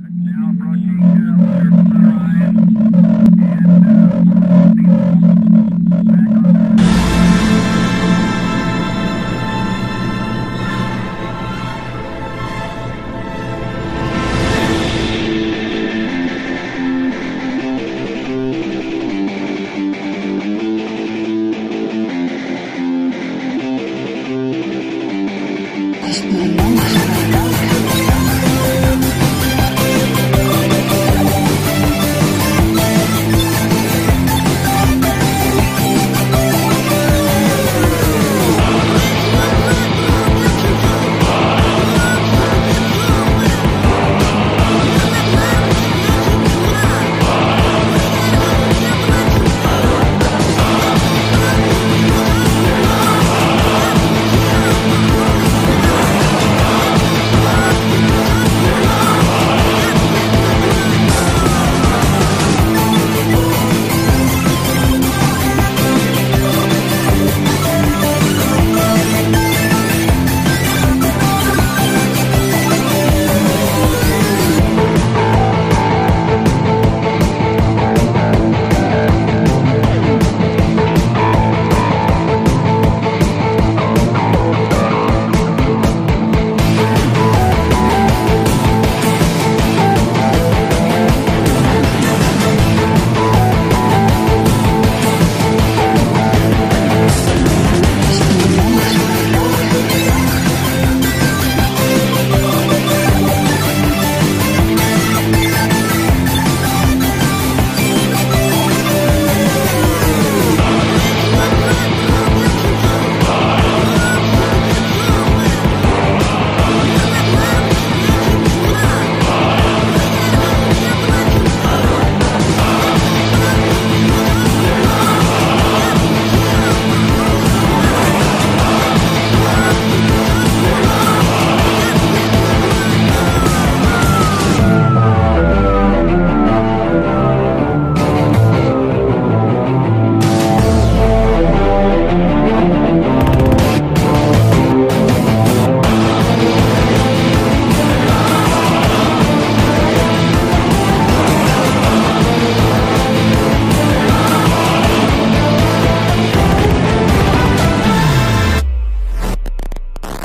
Now approaching uh.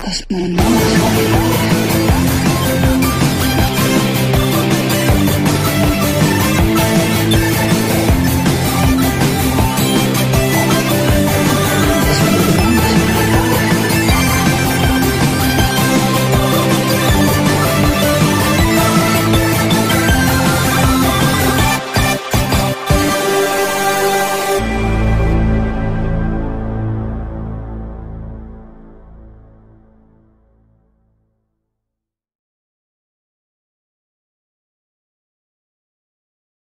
Cause my mama's